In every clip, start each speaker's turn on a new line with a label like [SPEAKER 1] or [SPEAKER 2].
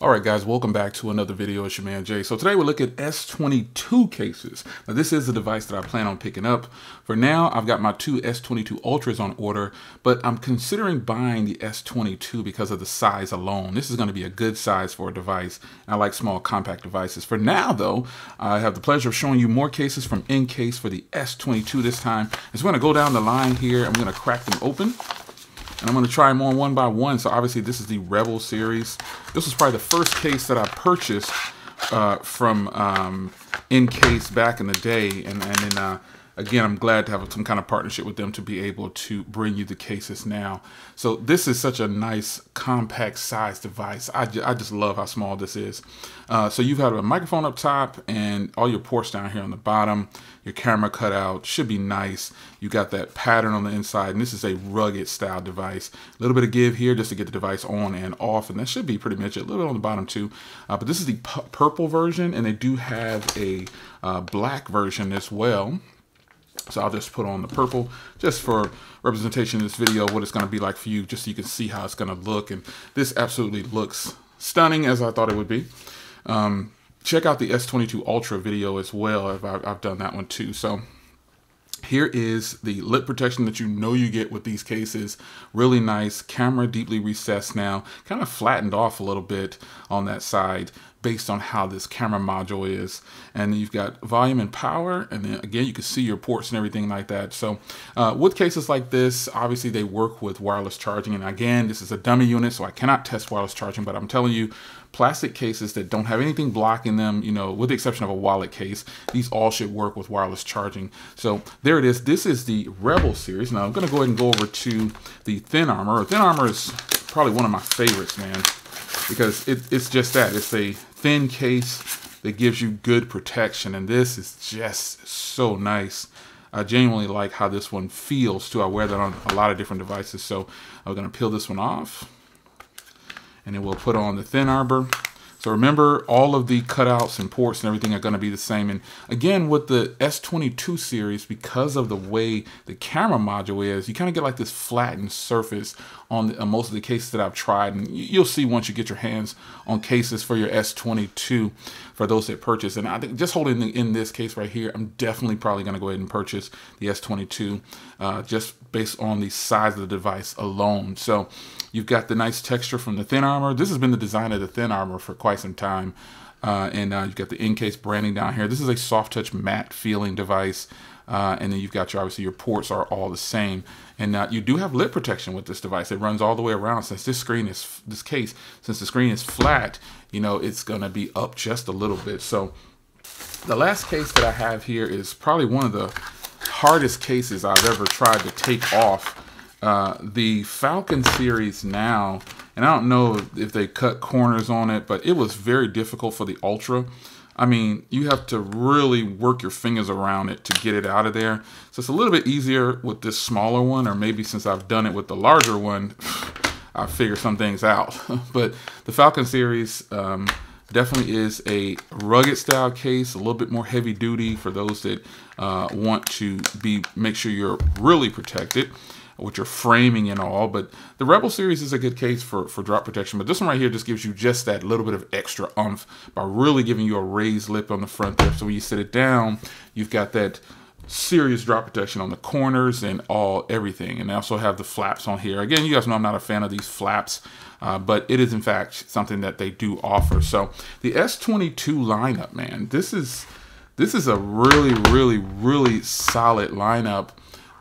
[SPEAKER 1] All right, guys, welcome back to another video. It's your man Jay. So today we're looking at S22 cases. Now, this is the device that I plan on picking up. For now, I've got my two S22 Ultras on order, but I'm considering buying the S22 because of the size alone. This is going to be a good size for a device. I like small compact devices. For now, though, I have the pleasure of showing you more cases from Encased for the S22 this time. I'm going to go down the line here. I'm going to crack them open and I'm going to try them on one by one. So obviously this is the Rebel series. This was probably the first case that I purchased uh, from um, Encased back in the day. And, and then uh, again, I'm glad to have some kind of partnership with them to be able to bring you the cases now. So this is such a nice compact size device. I, ju I just love how small this is. Uh, so you've got a microphone up top and all your ports down here on the bottom. Your camera cut out should be nice. You got that pattern on the inside and this is a rugged style device. A little bit of give here just to get the device on and off and that should be pretty much it. A little bit on the bottom too. Uh, but this is the purple version and they do have a uh, black version as well. So I'll just put on the purple just for representation in this video, what it's going to be like for you, just so you can see how it's going to look. And this absolutely looks stunning as I thought it would be. Um, check out the S22 Ultra video as well. I've, I've done that one too. So here is the lip protection that you know you get with these cases. Really nice, camera deeply recessed now, kind of flattened off a little bit on that side based on how this camera module is. And you've got volume and power, and then again, you can see your ports and everything like that. So uh, with cases like this, obviously they work with wireless charging. And again, this is a dummy unit, so I cannot test wireless charging, but I'm telling you, plastic cases that don't have anything blocking them, you know, with the exception of a wallet case, these all should work with wireless charging. So there it is. This is the Rebel series. Now I'm going to go ahead and go over to the Thin Armor. Thin Armor is probably one of my favorites, man, because it, it's just that. It's a thin case that gives you good protection. And this is just so nice. I genuinely like how this one feels too. I wear that on a lot of different devices. So I'm going to peel this one off and then we'll put on the thin armor. So remember, all of the cutouts and ports and everything are going to be the same. And again, with the S22 series, because of the way the camera module is, you kind of get like this flattened surface on, the, on most of the cases that I've tried. And you'll see once you get your hands on cases for your S22 for those that purchase. And I think just holding the, in this case right here, I'm definitely probably going to go ahead and purchase the S22 uh, just based on the size of the device alone. So you've got the nice texture from the thin armor. This has been the design of the thin armor for quite some time. Uh, and uh, you've got the Encased branding down here. This is a soft touch matte feeling device. Uh, and then you've got your obviously your ports are all the same and uh, you do have lip protection with this device it runs all the way around since this screen is this case since the screen is flat you know it's gonna be up just a little bit so the last case that I have here is probably one of the hardest cases I've ever tried to take off uh, the Falcon series now and I don't know if they cut corners on it but it was very difficult for the Ultra I mean, you have to really work your fingers around it to get it out of there. So it's a little bit easier with this smaller one, or maybe since I've done it with the larger one, I figure some things out. but the Falcon series um, definitely is a rugged style case, a little bit more heavy duty for those that uh, want to be make sure you're really protected with your framing and all. But the Rebel series is a good case for, for drop protection. But this one right here just gives you just that little bit of extra umph by really giving you a raised lip on the front there. So when you sit it down, you've got that serious drop protection on the corners and all everything. And I also have the flaps on here. Again, you guys know I'm not a fan of these flaps. Uh, but it is in fact something that they do offer. So the S22 lineup, man, this is this is a really, really, really solid lineup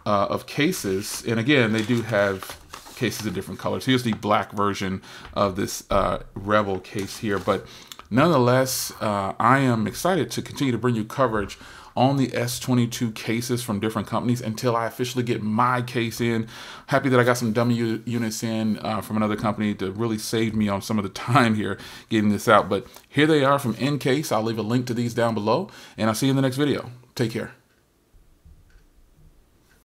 [SPEAKER 1] uh, of cases. And again, they do have cases in different colors. Here's the black version of this uh, Rebel case here. But nonetheless, uh, I am excited to continue to bring you coverage on the S22 cases from different companies until I officially get my case in. Happy that I got some dummy units in uh, from another company to really save me on some of the time here getting this out. But here they are from Encased. I'll leave a link to these down below and I'll see you in the next video. Take care.